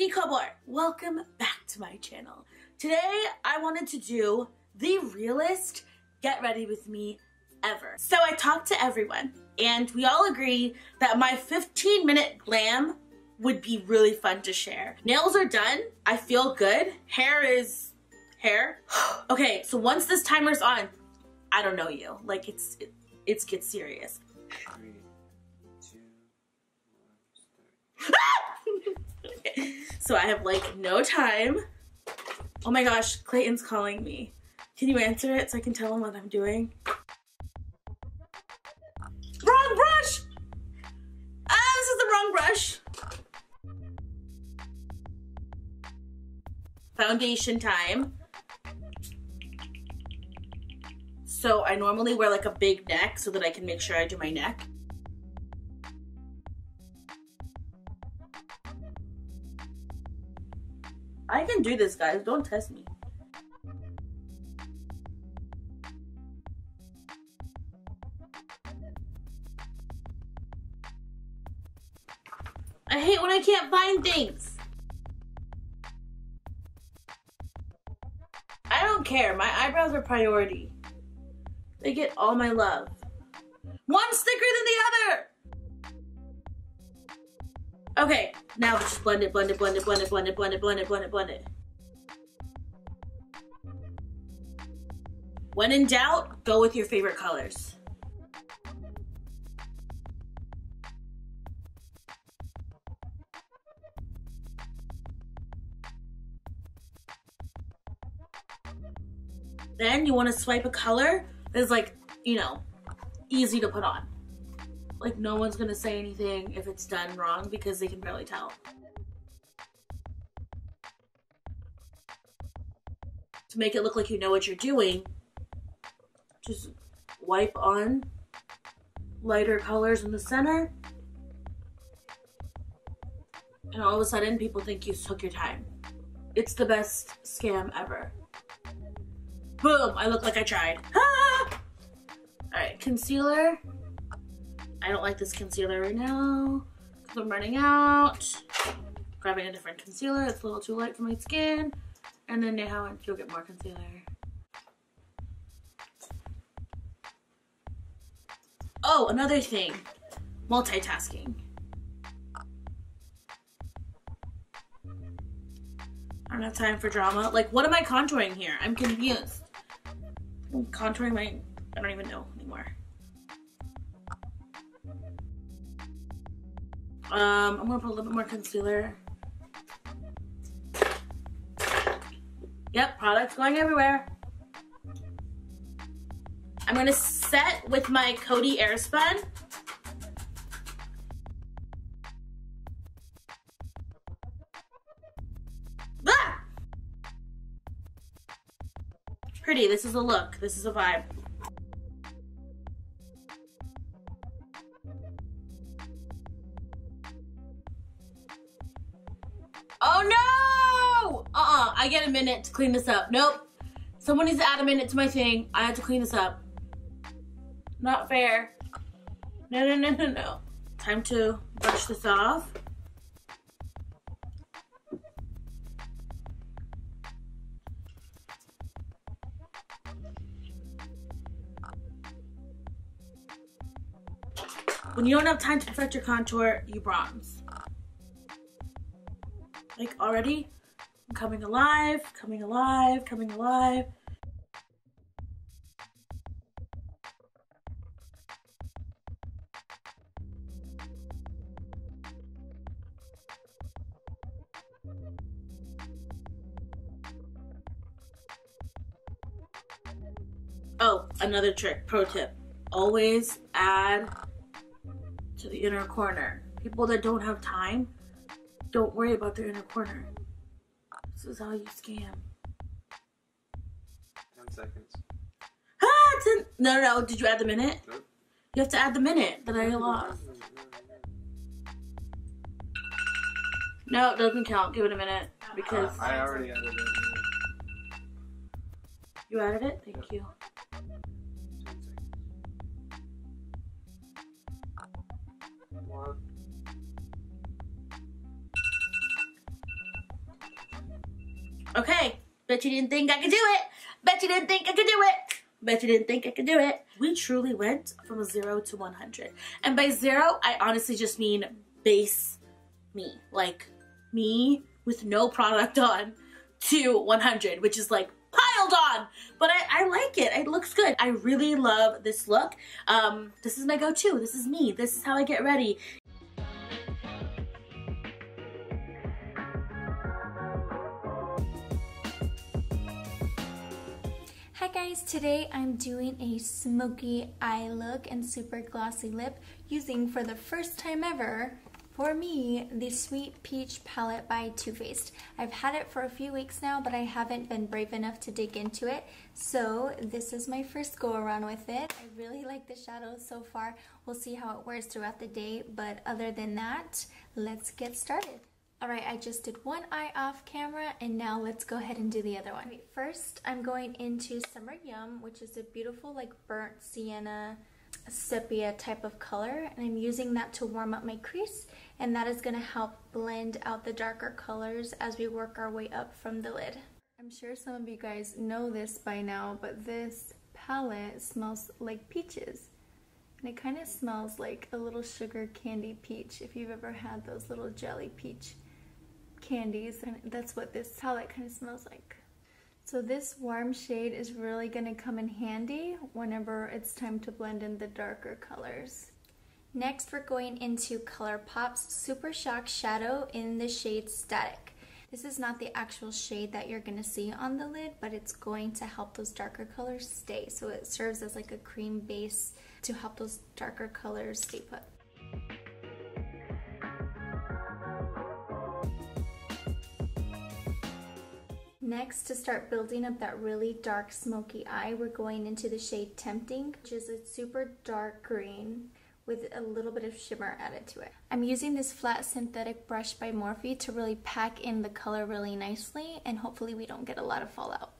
Geekobor, welcome back to my channel. Today I wanted to do the realest get ready with me ever. So I talked to everyone and we all agree that my 15 minute glam would be really fun to share. Nails are done. I feel good. Hair is hair. okay, so once this timer's on, I don't know you. Like it's it, it's gets serious. So I have like no time. Oh my gosh, Clayton's calling me. Can you answer it so I can tell him what I'm doing? Wrong brush! Ah, this is the wrong brush. Foundation time. So I normally wear like a big neck so that I can make sure I do my neck. I can do this, guys. Don't test me. I hate when I can't find things. I don't care. My eyebrows are priority. They get all my love. One thicker than the other! Okay, now just blend it, blend it, blend it, blend it, blend it, blend it, blend it, blend it, blend it. When in doubt, go with your favorite colors. Then you want to swipe a color that's like, you know, easy to put on. Like no one's gonna say anything if it's done wrong because they can barely tell. To make it look like you know what you're doing, just wipe on lighter colors in the center. And all of a sudden people think you took your time. It's the best scam ever. Boom, I look like I tried. Ah! All right, concealer. I don't like this concealer right now because I'm running out. Grabbing a different concealer. It's a little too light for my skin. And then now you'll get more concealer. Oh, another thing. Multitasking. I don't have time for drama. Like, what am I contouring here? I'm confused. I'm contouring my... I don't even know anymore. Um, I'm gonna put a little bit more concealer. Yep, products going everywhere. I'm gonna set with my Coty Airspun. Ah! Pretty, this is a look, this is a vibe. Oh no! Uh-uh, I get a minute to clean this up. Nope. Someone needs to add a minute to my thing. I have to clean this up. Not fair. No, no, no, no, no. Time to brush this off. When you don't have time to perfect your contour, you bronze. Like already, I'm coming alive, coming alive, coming alive. Oh, another trick, pro tip. Always add to the inner corner. People that don't have time, don't worry about their inner corner. This is how you scam. 10 seconds. Ah, ten. No, no, no. Did you add the minute? Nope. You have to add the minute that I lost. No, it doesn't count. Give it a minute because uh, I already added it. You added it? Thank you. Bet you didn't think I could do it. Bet you didn't think I could do it. Bet you didn't think I could do it. We truly went from zero to 100. And by zero, I honestly just mean base me. Like me with no product on to 100, which is like piled on. But I, I like it. It looks good. I really love this look. Um, this is my go-to. This is me. This is how I get ready. Guys, today I'm doing a smoky eye look and super glossy lip using for the first time ever for me, the Sweet Peach palette by Too Faced. I've had it for a few weeks now, but I haven't been brave enough to dig into it. So this is my first go around with it. I really like the shadows so far. We'll see how it wears throughout the day, but other than that, let's get started. Alright, I just did one eye off camera and now let's go ahead and do the other one. First, I'm going into Summer Yum, which is a beautiful like burnt sienna sepia type of color and I'm using that to warm up my crease and that is going to help blend out the darker colors as we work our way up from the lid. I'm sure some of you guys know this by now, but this palette smells like peaches. And it kind of smells like a little sugar candy peach if you've ever had those little jelly peach candies. And that's what this palette kind of smells like. So this warm shade is really going to come in handy whenever it's time to blend in the darker colors. Next, we're going into ColourPop's Super Shock Shadow in the shade Static. This is not the actual shade that you're going to see on the lid, but it's going to help those darker colors stay. So it serves as like a cream base to help those darker colors stay put. Next, to start building up that really dark smoky eye, we're going into the shade Tempting, which is a super dark green with a little bit of shimmer added to it. I'm using this flat synthetic brush by Morphe to really pack in the color really nicely and hopefully we don't get a lot of fallout.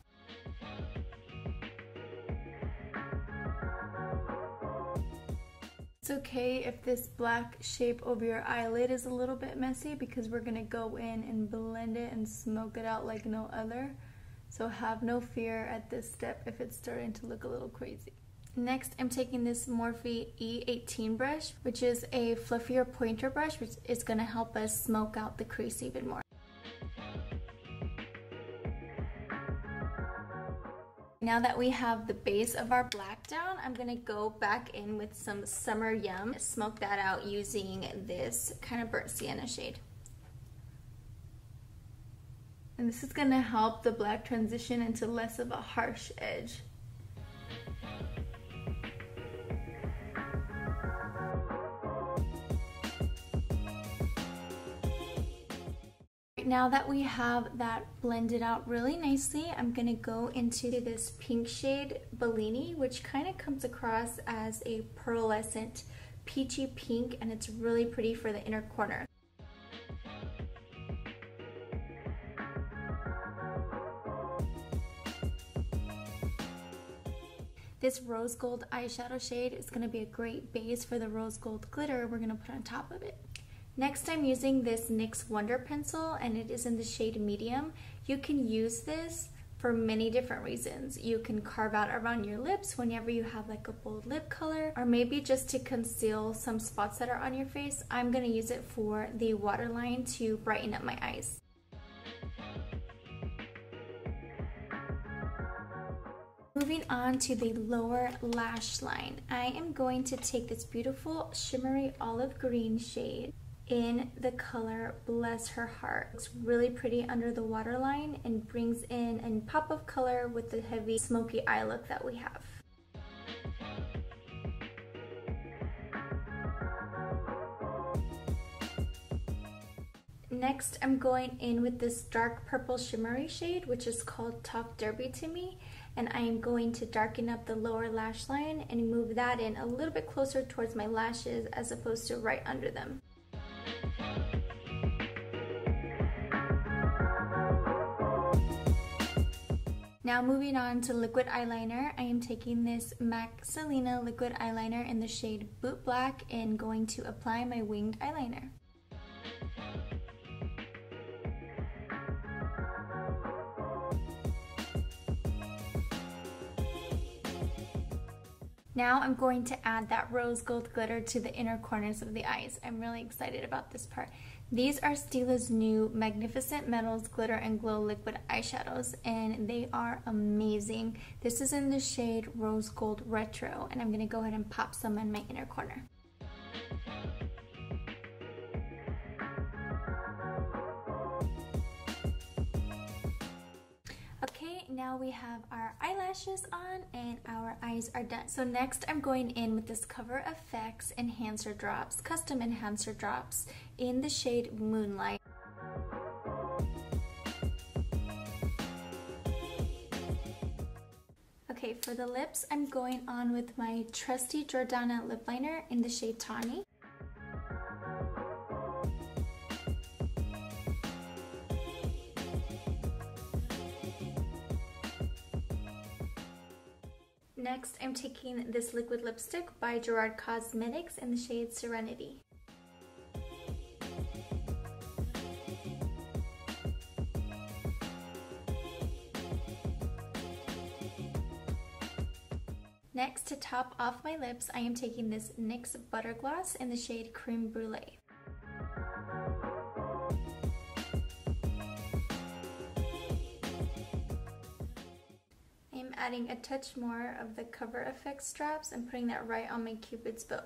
It's okay if this black shape over your eyelid is a little bit messy because we're to go in and blend it and smoke it out like no other. So have no fear at this step if it's starting to look a little crazy. Next, I'm taking this Morphe E18 brush, which is a fluffier pointer brush, which is to help us smoke out the crease even more. Now that we have the base of our black down, I'm to go back in with some Summer Yum, smoke that out using this kind of burnt sienna shade. And this is to help the black transition into less of a harsh edge. Now that we have that blended out really nicely, I'm gonna go into this pink shade Bellini, which kind of comes across as a pearlescent peachy pink, and it's really pretty for the inner corner. This rose gold eyeshadow shade is to be a great base for the rose gold glitter we're to put on top of it. Next I'm using this NYX Wonder Pencil and it is in the shade medium. You can use this for many different reasons. You can carve out around your lips whenever you have like a bold lip color or maybe just to conceal some spots that are on your face. I'm going to use it for the waterline to brighten up my eyes. Moving on to the lower lash line, I am going to take this beautiful shimmery olive green shade in the color Bless Her Heart. It's really pretty under the waterline and brings in a pop of color with the heavy smoky eye look that we have. Next, I'm going in with this dark purple shimmery shade, which is called Talk Derby to Me. And I am going to darken up the lower lash line and move that in a little bit closer towards my lashes as opposed to right under them. Now moving on to liquid eyeliner, I am taking this MAC Selena liquid eyeliner in the shade Boot Black and going to apply my winged eyeliner. Now I'm going to add that rose gold glitter to the inner corners of the eyes. I'm really excited about this part. These are Stila's new Magnificent Metals Glitter and Glow Liquid Eyeshadows and they are amazing. This is in the shade Rose Gold Retro and I'm going to go ahead and pop some in my inner corner. Now we have our eyelashes on and our eyes are done. So next I'm going in with this Cover FX Enhancer Drops, Custom Enhancer Drops in the shade Moonlight. Okay, for the lips, I'm going on with my trusty Jordana lip liner in the shade Tawny. Next, I'm taking this liquid lipstick by Gerard Cosmetics in the shade Serenity. Next, to top off my lips, I am taking this NYX Butter Gloss in the shade Cream Brulee. Adding a touch more of the Cover FX straps and putting that right on my cupid's bow.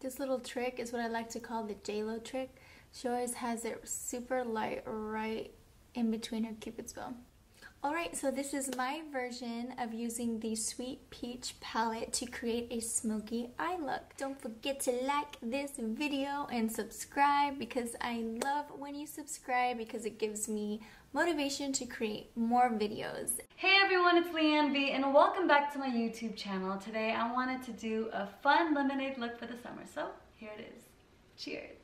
This little trick is what I like to call the JLo trick. She always has it super light right in between her cupid's bow. Alright, so this is my version of using the Sweet Peach palette to create a smoky eye look. Don't forget to like this video and subscribe because I love when you subscribe because it gives me motivation to create more videos. Hey everyone, it's Liane V and welcome back to my YouTube channel. Today I wanted to do a fun lemonade look for the summer, so here it is. Cheers.